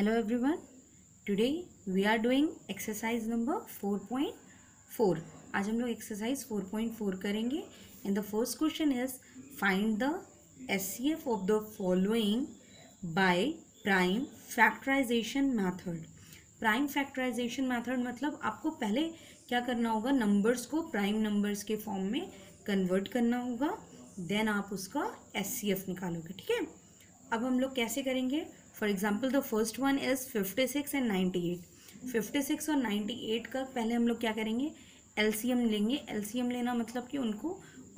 Hello everyone. Today we are doing exercise number 4.4. आज हम लोग exercise 4.4 करेंगे and the first question is find the SCF of the following by prime factorization method. Prime factorization method मतलब आपको पहले क्या करना होगा नंबर्स को प्राइम नंबर्स के फॉर्म में कन्वर्ट करना होगा देन आप उसका एस निकालोगे ठीक है अब हम लोग कैसे करेंगे for example the first one is fifty six and ninety eight fifty six और नाइन्टी एट का पहले हम लोग क्या करेंगे? एलसीएम लेंगे। एलसीएम लेना मतलब कि उनको,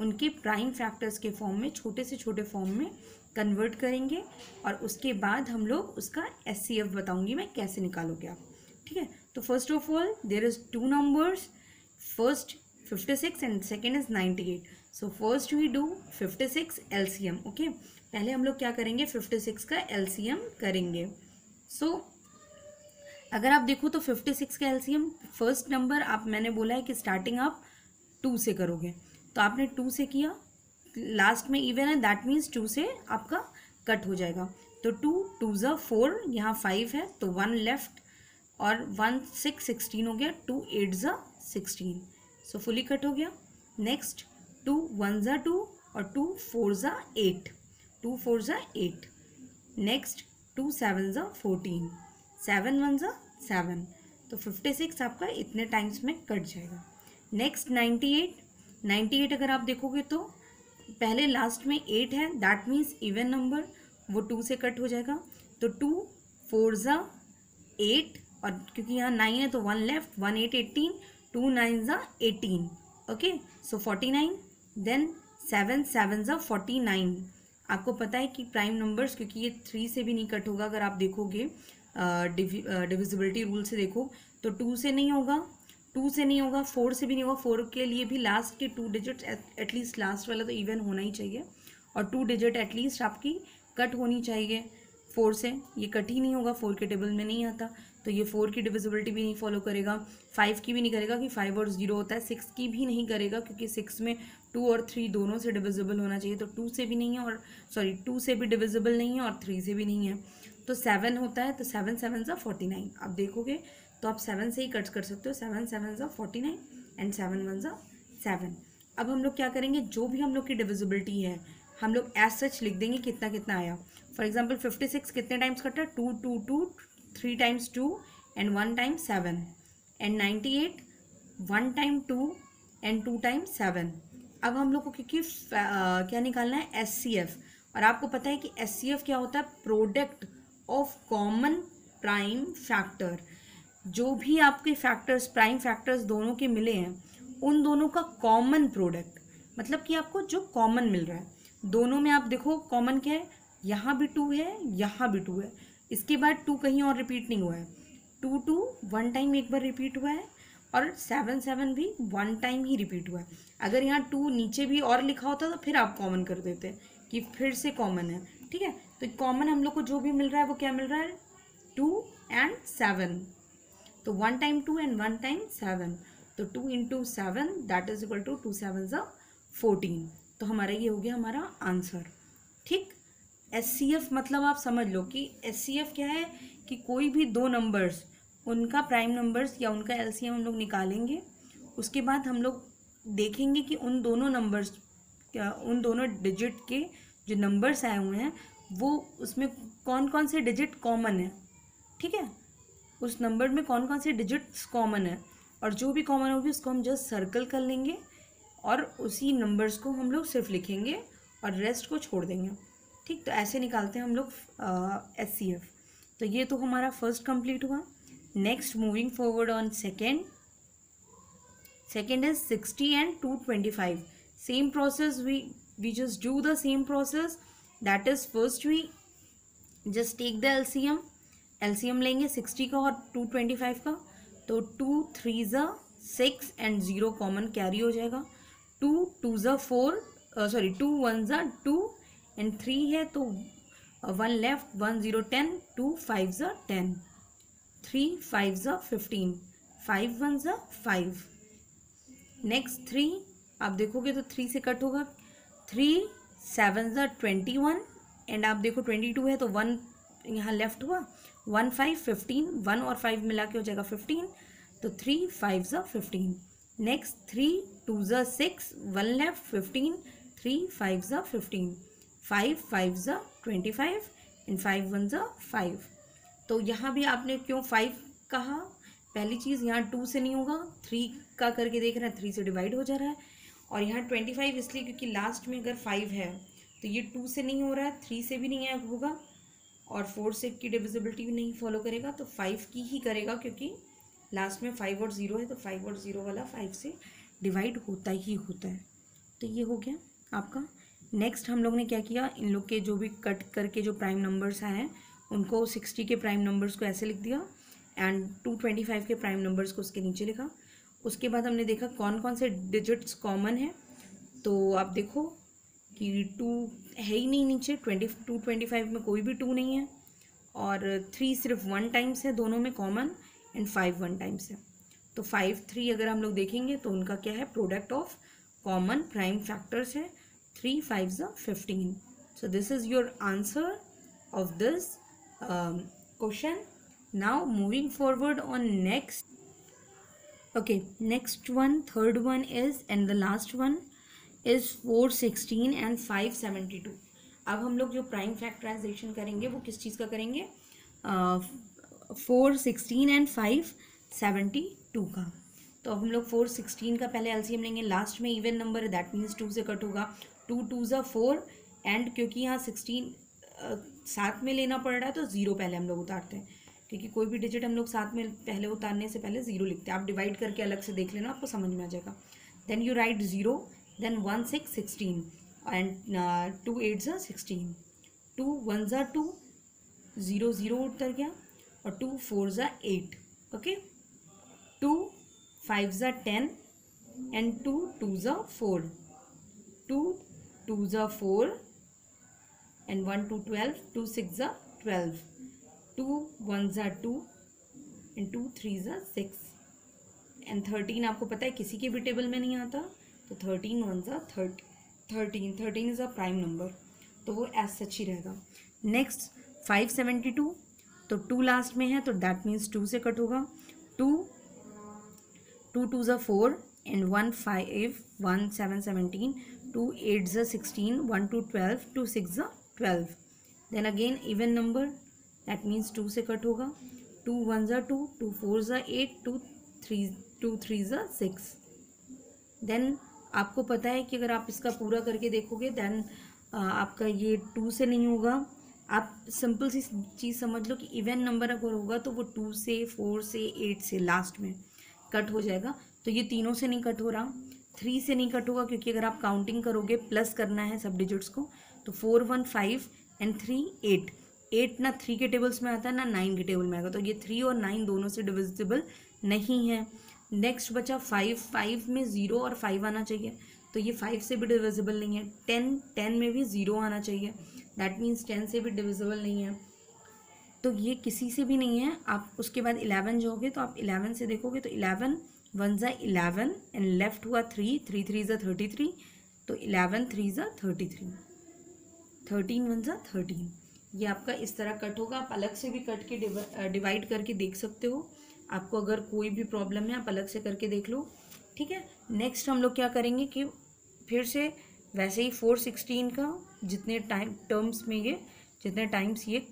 उनके प्राइम फैक्टर्स के फॉर्म में, छोटे से छोटे फॉर्म में कन्वर्ट करेंगे और उसके बाद हम लोग उसका एस सी एफ़ बताऊँगी मैं कैसे निकालोगे आप। ठीक है? तो first of all there is two numbers first fifty six and second is ninety eight so first we do fifty six L C M okay पहले हम लोग क्या करेंगे फिफ्टी सिक्स का एल सी एम करेंगे। सो so, अगर आप देखो तो फिफ्टी सिक्स का L C M first number आप मैंने बोला है कि स्टार्टिंग आप टू से करोगे। तो आपने टू से किया लास्ट में इवन है दैट मीन्स टू से आपका कट हो जाएगा। तो टू टू ज़ा फोर यहाँ फाइव है तो वन लेफ़्ट और वन सिक्स सिक्सटीन हो गया टू एट ज़ा सिक्सटीन सो फुली कट हो गया। नेक्स्ट टू वन ज़ा टू और टू फोर ज़ा एट टू फोर ज़ा एट। नेक्स्ट टू सेवन ज़ा फोर्टीन। सेवन वन ज़ा सेवन। तो फिफ्टी सिक्स आपका इतने टाइम्स में कट जाएगा। Next ninety eight. Ninety eight अगर आप देखोगे तो पहले लास्ट में एट है दैट मीन्स इवन नंबर वो टू से कट हो जाएगा। तो टू फोर ज़ा एट और क्योंकि यहाँ नाइन है तो one left one eight eighteen two nine ज़ा eighteen okay so forty nine then seven seven ज़ा फोर्टी नाइन आपको पता है कि प्राइम नंबर्स क्योंकि ये थ्री से भी नहीं कट होगा, अगर आप देखोगे डिविजिबिलिटी रूल से देखो तो टू से नहीं होगा टू से नहीं होगा फोर से भी नहीं होगा फोर के लिए भी लास्ट के टू डिजिट एटलीस्ट लास्ट वाला तो इवन होना ही चाहिए, और टू डिजिट एटलीस्ट आपकी कट होनी चाहिए फोर से, ये कट ही नहीं होगा फोर के टेबल में नहीं आता। तो ये फोर की डिविजिबिलिटी भी नहीं फॉलो करेगा फाइव की भी नहीं करेगा कि फाइव और ज़ीरो होता है सिक्स की भी नहीं करेगा क्योंकि सिक्स में टू और थ्री दोनों से डिविजिबल होना चाहिए तो टू से भी नहीं है और सॉरी टू से भी डिविजिबल नहीं है और थ्री से भी नहीं है। तो सेवन होता है तो सेवन सेवन ज़ा फोर्टी नाइन आप देखोगे तो आप सेवन से ही कट कर सकते हो सेवन सेवन ज़ा forty nine and seven one ज़ा सेवन अब हम लोग क्या करेंगे, जो भी हम लोग की डिविजिबिलिटी है, हम लोग एज सच लिख देंगे कितना कितना आया। फॉर एग्ज़ाम्पल फिफ्टी सिक्स कितने टाइम्स कटा? Two two two three times two and one time seven and ninety eight one time two and two time seven अब हम लोग को क्योंकि क्या निकालना है? एस सी एफ़ और आपको पता है कि एस सी एफ़ क्या होता है? Product of common prime factor जो भी आपके फैक्टर्स प्राइम फैक्टर्स दोनों के मिले हैं, उन दोनों का कॉमन प्रोडक्ट मतलब कि आपको जो कॉमन मिल रहा है। दोनों में आप देखो कॉमन क्या है? यहाँ भी टू है, यहाँ भी टू है। इसके बाद टू कहीं और रिपीट नहीं हुआ है। टू टू वन टाइम एक बार रिपीट हुआ है और सेवन सेवन भी वन टाइम ही रिपीट हुआ है। अगर यहाँ टू नीचे भी और लिखा होता तो फिर आप कॉमन कर देते कि फिर से कॉमन है, ठीक है? तो कॉमन हम लोग को जो भी मिल रहा है वो क्या मिल रहा है? टू एंड सेवन तो one time two and one time seven तो two into seven that is equal to two seven ज़ा फोर्टीन तो हमारा ये हो गया हमारा आंसर ठीक? एस सी एफ़ मतलब आप समझ लो कि एस सी एफ़ क्या है कि कोई भी दो नंबर्स उनका प्राइम नंबर्स या उनका एल सी एम हम लोग निकालेंगे। उसके बाद हम लोग देखेंगे कि उन दोनों नंबर्स उन दोनों डिजिट के जो नंबर्स आए हुए हैं, वो उसमें कौन कौन से डिजिट कॉमन है? ठीक है? उस नंबर में कौन कौन से डिजिट्स कॉमन है? और जो भी कॉमन होगी उसको हम जस्ट सर्कल कर लेंगे और उसी नंबर्स को हम लोग सिर्फ़ लिखेंगे और रेस्ट को छोड़ देंगे। ठीक तो ऐसे निकालते हैं हम लोग एस सी एफ़ तो ये तो हमारा फ़र्स्ट कंप्लीट हुआ। Next moving forward on second second is sixty and two twenty five same process we we just do the same process that is first we just take the L C M L C M लेंगे sixty का और two twenty five का। तो two three ज़ा six and zero common carry हो जाएगा। Two two ज़ा four sorry two one ज़ा टू एंड थ्री है तो one left one zero ten two five ज़ा टेन थ्री फाइव ज़ा फिफ्टीन फाइव वन ज़ा फाइव नेक्स्ट थ्री आप देखोगे तो थ्री से कट होगा. थ्री सेवन ज़ा ट्वेंटी वन एंड आप देखो ट्वेंटी टू है तो वन यहाँ लेफ़्ट हुआ. वन फाइव फिफ्टीन वन और फाइव मिला के हो जाएगा फिफ्टीन तो थ्री फाइव ज़ा फिफ्टीन नेक्स्ट थ्री टू ज़ा six one left fifteen three five ज़ा फिफ्टीन फाइव फाइव ज़ा twenty five and five one ज़ा फाइव तो यहाँ भी आपने क्यों फाइव कहा? पहली चीज़ यहाँ टू से नहीं होगा। थ्री का करके देख रहे हैं थ्री से डिवाइड हो जा रहा है। और यहाँ ट्वेंटी फाइव इसलिए क्योंकि लास्ट में अगर फाइव है तो ये टू से नहीं हो रहा है थ्री से भी नहीं है होगा। और फोर से की डिविजिबिलिटी भी नहीं फॉलो करेगा तो फाइव की ही करेगा क्योंकि लास्ट में फाइव और ज़ीरो है तो फाइव और ज़ीरो वाला फाइव से डिवाइड होता ही होता है। तो ये हो गया आपका नेक्स्ट हम लोग ने क्या किया? इन लोग के जो भी कट करके जो प्राइम नंबर्स आए हैं, उनको सिक्सटी के प्राइम नंबर्स को ऐसे लिख दिया एंड टू ट्वेंटी फाइव के प्राइम नंबर्स को उसके नीचे लिखा। उसके बाद हमने देखा कौन कौन से डिजिट्स कॉमन है। तो आप देखो कि टू है ही नहीं नीचे ट्वेंटी टू ट्वेंटी फाइव में कोई भी टू नहीं है और थ्री सिर्फ़ वन टाइम्स है, दोनों में common and five one times है। तो फाइव थ्री अगर हम लोग देखेंगे तो उनका क्या है? Product of common prime factors है। थ्री फाइव ज़ fifteen so this is your answer of this question now moving forward on next okay, next one, third one is, and the last one is 416 and 572 अब हम लोग जो prime factorisation करेंगे, वो किस चीज़ का करेंगे? Four sixteen and five seventy two का। तो अब हम लोग फोर सिक्सटीन का पहले एलसीएम लेंगे। लास्ट में इवन नंबर है दैट मीन्स टू से कट होगा। टू टू ज़ा फोर एंड क्योंकि यहाँ सिक्सटीन साथ में लेना पड़ रहा है तो ज़ीरो पहले हम लोग उतारते हैं। क्योंकि कोई भी डिजिट हम लोग साथ में पहले उतारने से पहले ज़ीरो लिखते हैं। आप डिवाइड करके अलग से देख लेना, आपको समझ में आ जाएगा। Then you write zero then one six sixteen and two eight ज़ा सिक्सटीन टू वन ज़ा टू ज़ीरो ज़ीरो उतर गया और टू फोर ज़ा एट ओके टू फाइव ज़ा टेन एंड टू टू ज़ा फोर टू टू ज़ा four and one two twelve two six ज़ा ट्वेल्व टू वन ज़ा टू एंड टू थ्री ज़ा सिक्स एंड थर्टीन आपको पता है, किसी के भी टेबल में नहीं आता तो थर्टीन वन ज़ा thirty thirteen thirteen is a prime number तो वो एज सच ही रहेगा। नेक्स्ट फाइव सेवेंटी टू तो टू लास्ट में है तो दैट मीन्स टू से कट होगा। टू टू टू ज़ा four and one five one seven seventeen two eight ज़ा sixteen one two twelve two six ज़ा twelve then again even number that means two से cut होगा two one ज़ा two two four ज़ा eight two three two three ज़ा six then आपको पता है कि अगर आप इसका पूरा करके देखोगे देन आपका ये टू से नहीं होगा। आप सिंपल सी चीज़ समझ लो कि इवन नंबर अगर होगा तो वो टू से फोर से एट से लास्ट में कट हो जाएगा। तो ये तीनों से नहीं कट हो रहा। थ्री से नहीं कट होगा, क्योंकि अगर आप काउंटिंग करोगे प्लस करना है सब डिजिट्स को तो four one five and three eight eight ना थ्री के टेबल्स में आता है, ना नाइन के टेबल में आएगा। तो ये थ्री और नाइन दोनों से डिविजिबल नहीं है। नेक्स्ट बचा फाइव फाइव में ज़ीरो और फाइव आना चाहिए। तो ये फाइव से भी डिविजिबल नहीं है। टेन टेन में भी ज़ीरो आना चाहिए। दैट मीन्स टेन से भी डिविजिबल नहीं है। तो ये किसी से भी नहीं है। आप उसके बाद इलेवन जाओगे तो आप इलेवन से देखोगे तो इलेवन वन ज़ा इलेवन एंड लेफ़्ट हुआ थ्री थ्री थ्री ज़ा थर्टी थ्री तो इलेवन थ्री ज़ा थर्टी थ्री थर्टीन वन ज़ा थर्टीन ये आपका इस तरह कट होगा, आप अलग से भी कट के डिवाइड करके देख सकते हो। आपको अगर कोई भी प्रॉब्लम है, आप अलग से करके देख लो। ठीक है? नेक्स्ट हम लोग क्या करेंगे कि फिर से वैसे ही फोर सिक्सटीन का जितने टाइम टर्म्स में ये, जितने टाइम्स ये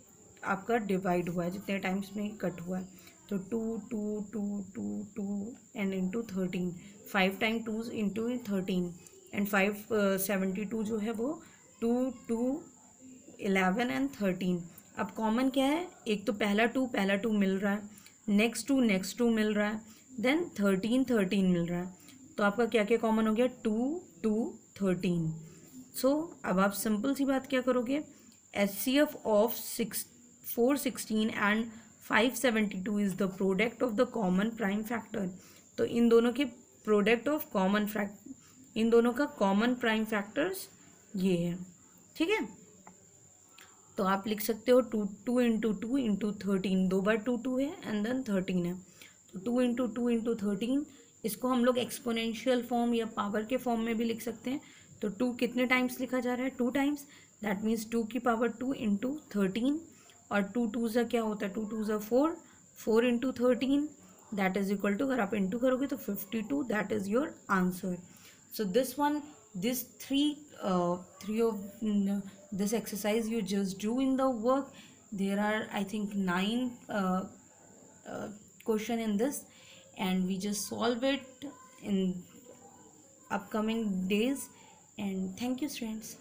आपका डिवाइड हुआ है, जितने टाइम्स में कट हुआ है। तो two two two two two and into thirteen five time two into thirteen and five seventy two जो है वो two two eleven and thirteen अब कॉमन क्या है? एक तो पहला टू पहला टू मिल रहा है. नेक्स्ट टू नेक्स्ट टू मिल रहा है. देन थर्टीन थर्टीन मिल रहा है. तो आपका क्या क्या कॉमन हो गया? टू टू थर्टीन सो अब आप सिंपल सी बात क्या करोगे? H C F of six four sixteen and five seventy two is the product of the common prime factor. तो इन दोनों के प्रोडक्ट ऑफ़ कॉमन फैक्ट, इन दोनों का कॉमन प्राइम फैक्टर्स ये है, ठीक है? तो आप लिख सकते हो two two into two into thirteen दो बार टू टू है एंड देन थर्टीन है। तो two into two into thirteen इसको हम लोग एक्सपोनेंशियल फॉर्म या पावर के फॉर्म में भी लिख सकते हैं। तो टू कितने टाइम्स लिखा जा रहा है? Two times that means two की पावर टू इंटू थर्टीन और टू टू ज़ा क्या होता है? टू टू ज़ा four four into thirteen that is equal to अगर आप इंटू करोगे तो fifty two that is your answer so this one this three three of this exercise you just do in the work there are I think nine question in this and we just solve it in upcoming days and thank you students